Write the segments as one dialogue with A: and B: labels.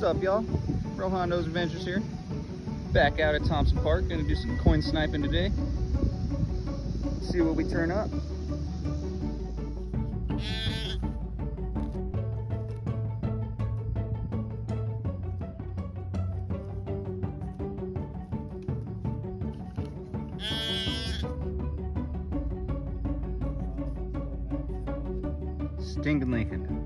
A: What's up, y'all? Rohando's Adventures here. Back out at Thompson Park. Gonna do some coin sniping today. See what we turn up. Stinking Lincoln.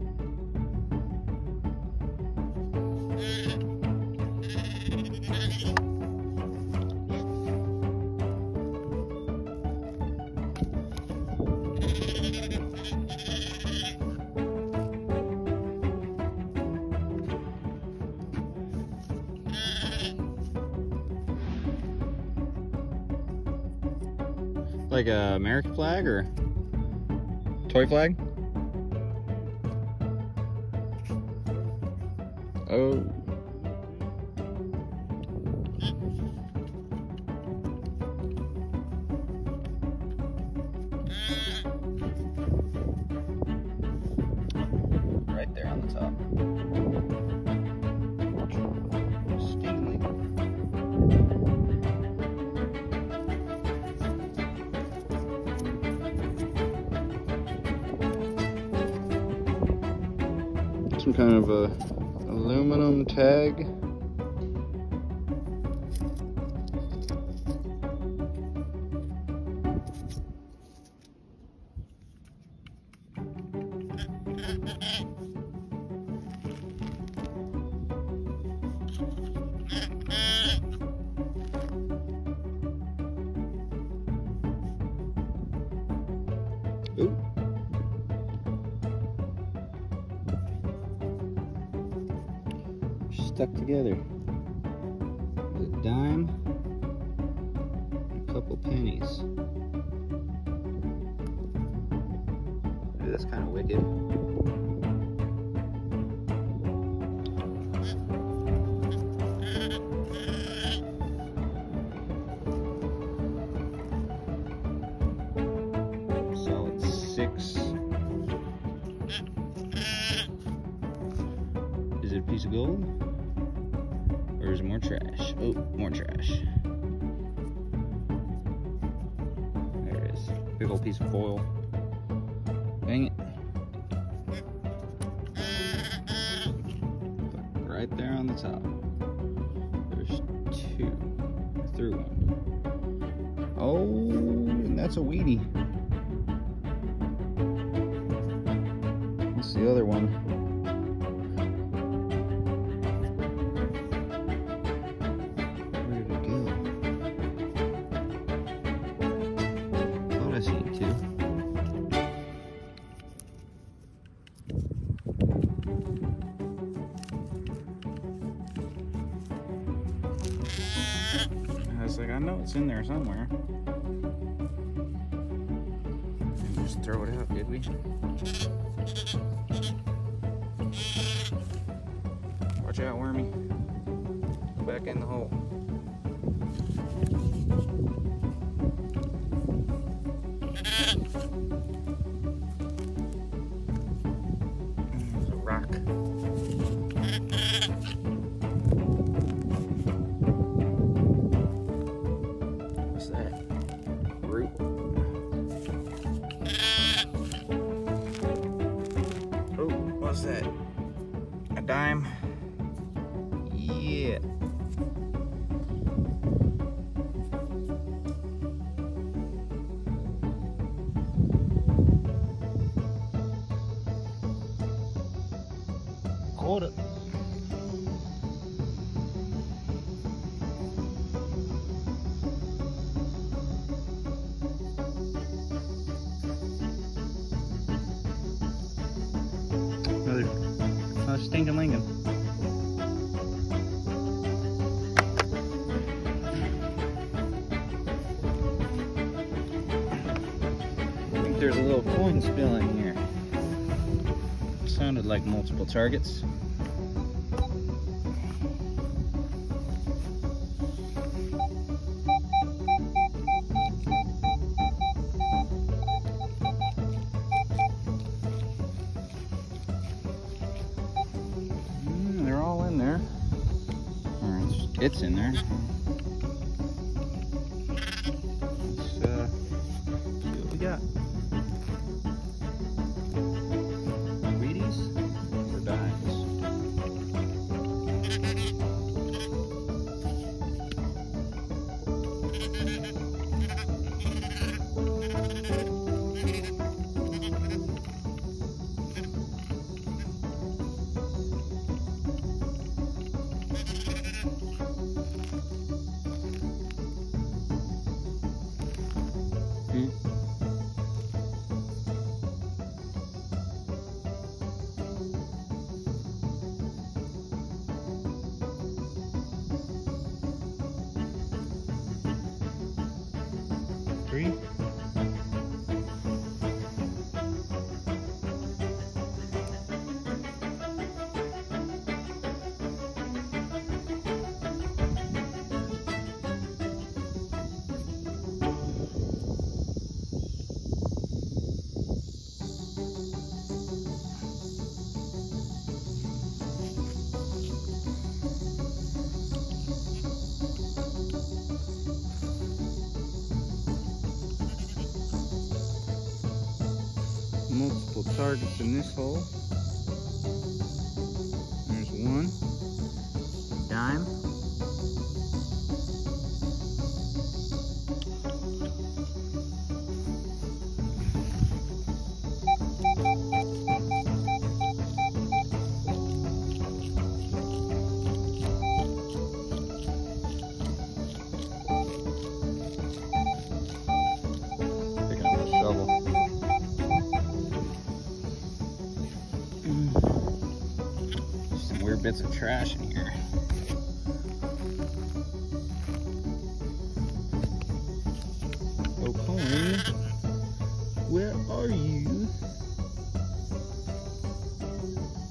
A: Like a American flag or toy flag? Oh. Some kind of a aluminum tag. Stuck together. A dime, a couple pennies. That's kind of wicked. Solid six. Is it a piece of gold? More trash? Oh, more trash. There it is. Big old piece of foil. Dang it. Right there on the top. There's two. Through one. Oh, and that's a wheatie. What's the other one? Was like, I know it's in there somewhere. Didn't just throw it out, did we? Watch out, Wormy. Go back in the hole. There's a rock. Dime? Uh, another stinking Lincoln. I think there's a little coin spill in here. Sounded like multiple targets. It's in there. Let's uh, see what we got. Wheaties or dimes? Targets in this hole. There's one. Dime. Bits of trash in here. Colin, where are you?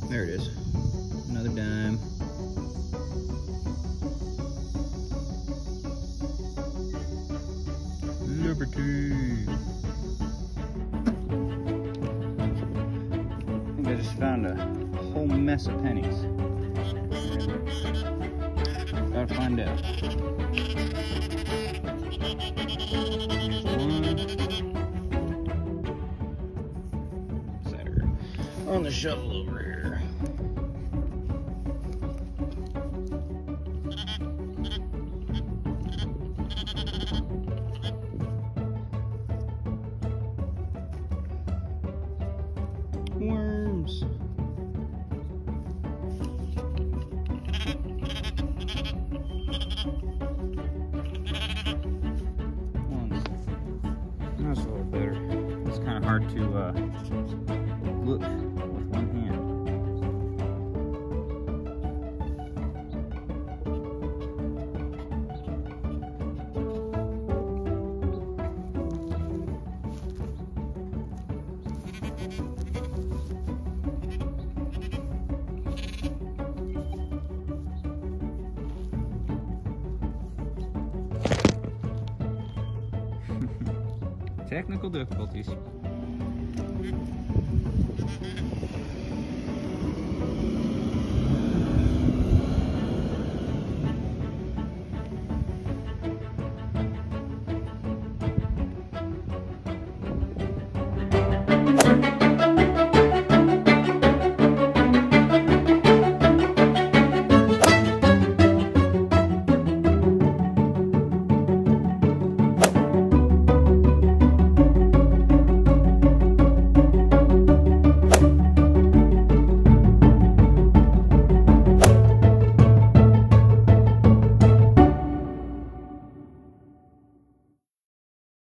A: There it is. Another dime. Liberty. I think I just found a whole mess of pennies. Find out. One. Set her on the shovel over here. Worms. To uh, look with one hand. Technical difficulties.